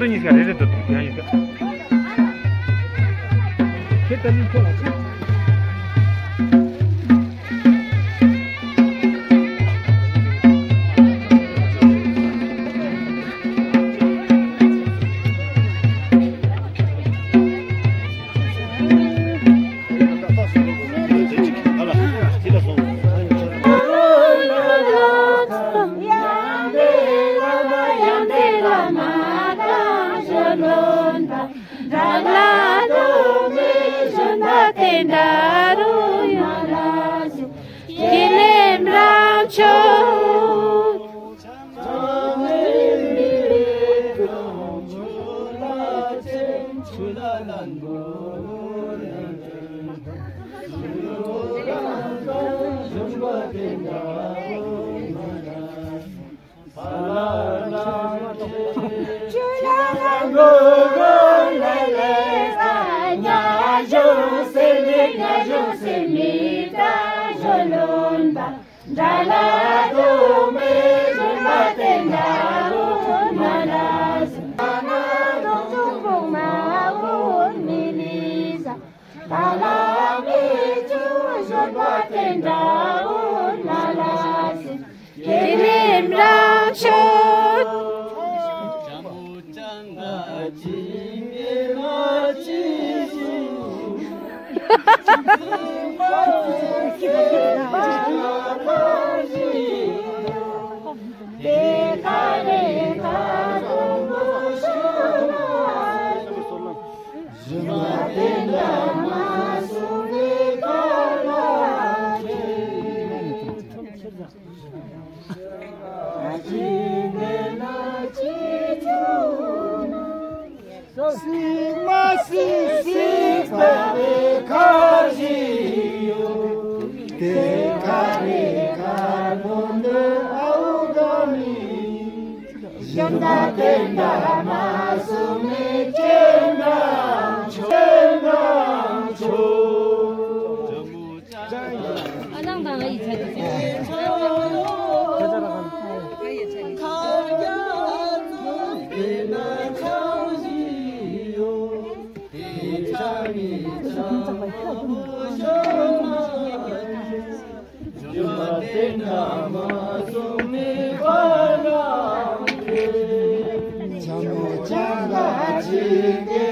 ando ni ka re re to ni ka 주나간 노래들 수고가 중과된다 사랑해 지나간 노래. Que bom! Sunday. ちゃんがはじけ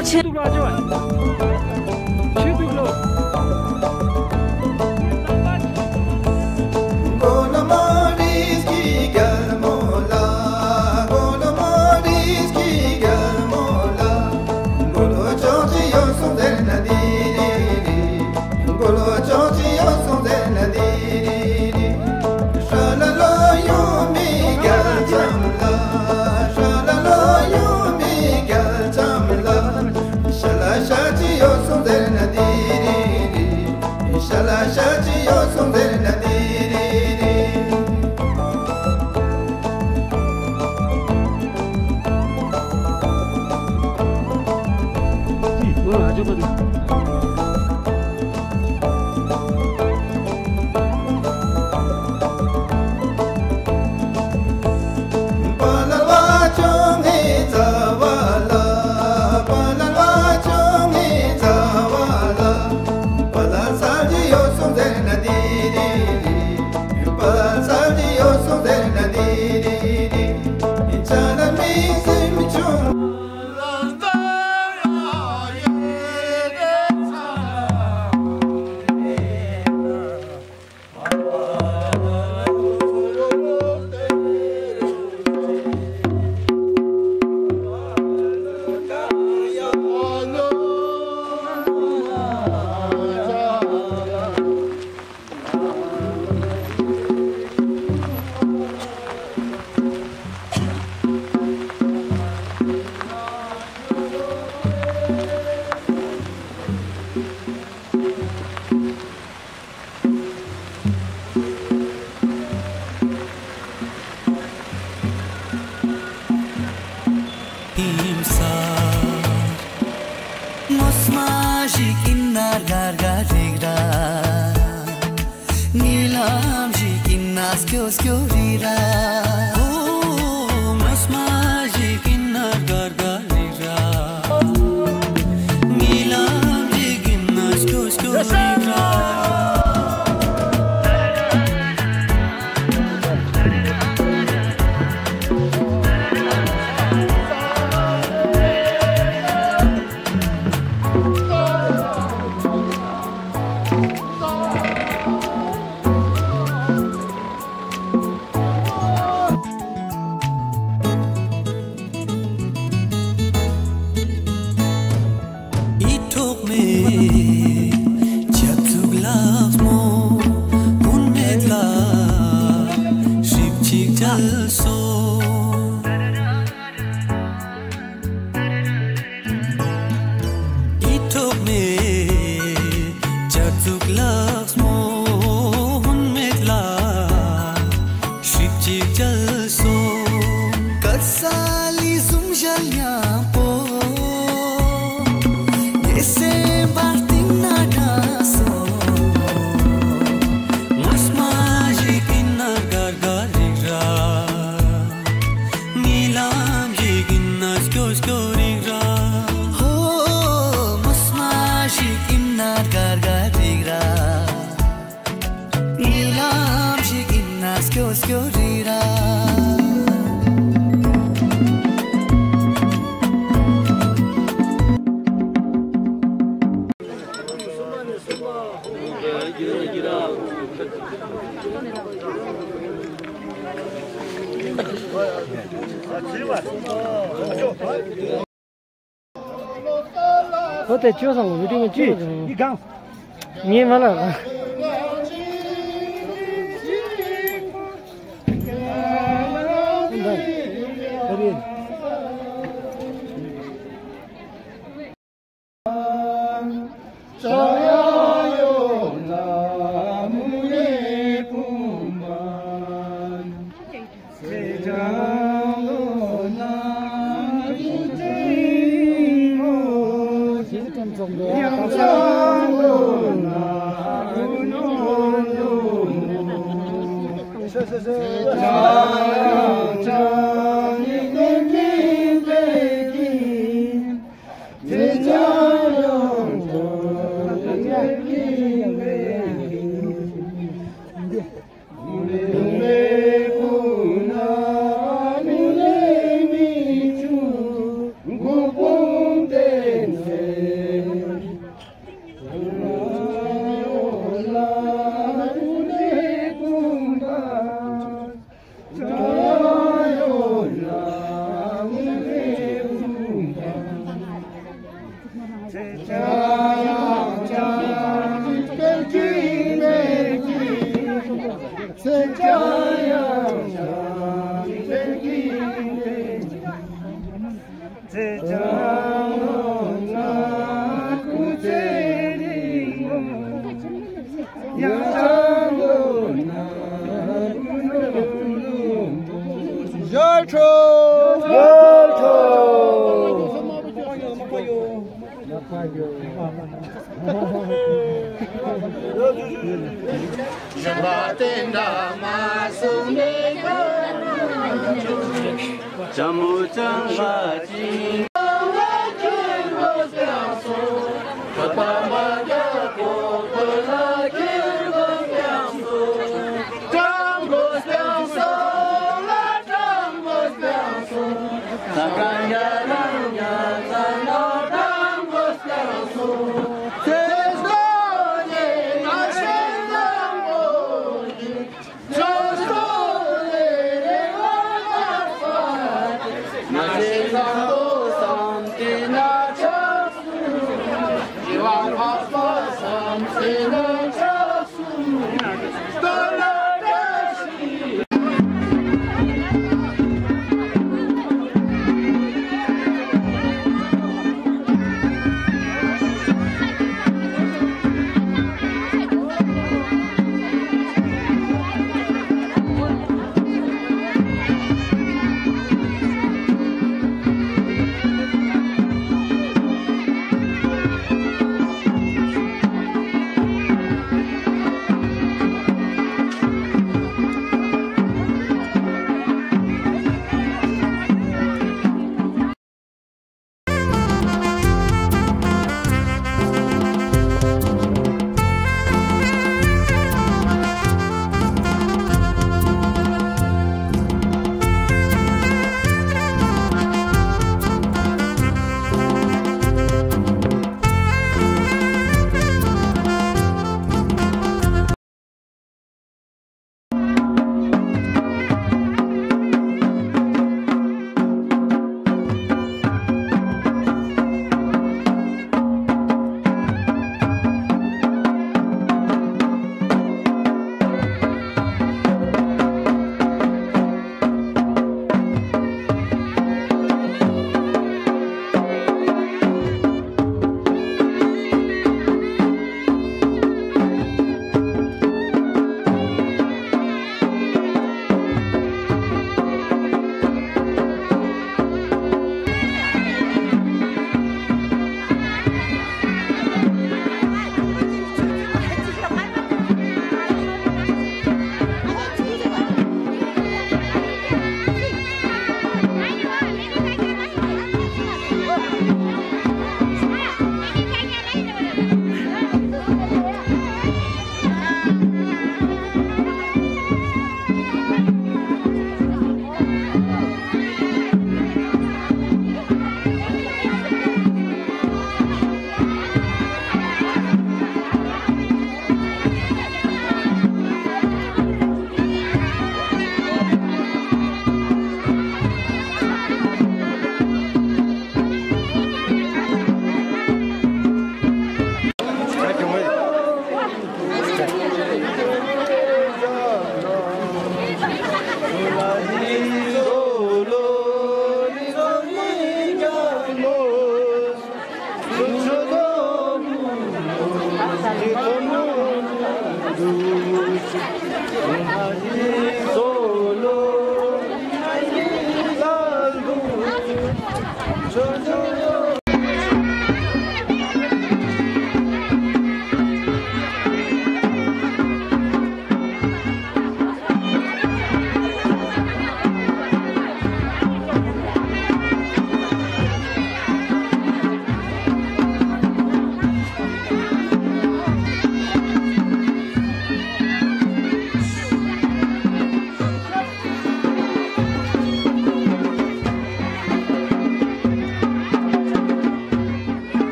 또 제도가 좋아. 再叫上我们这个，你干，你们那。 Jambu jamba ji 분화가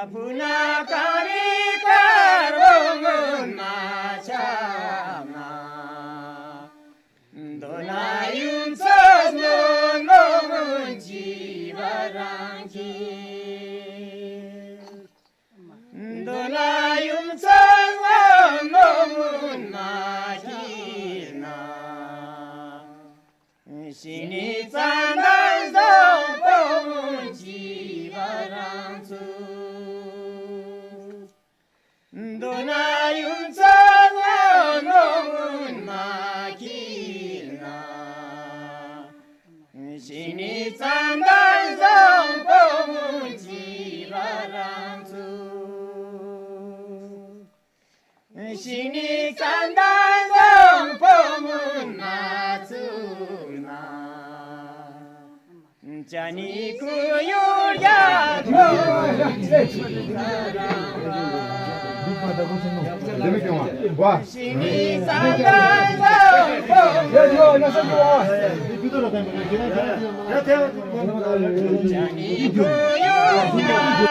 Abunaka. ni tsan dai zong bong ji la rang zu shi ni tsan dai zong bong ma zu na cha ni ku ya ཁྱི ཕྱད